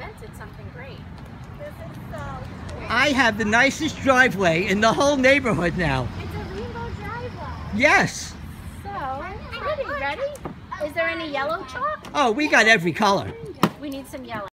invented something great. I have the nicest driveway in the whole neighborhood now. It's a rainbow driveway. Yes. So. Ready? Is there any yellow chalk? Oh, we got every color. We need some yellow.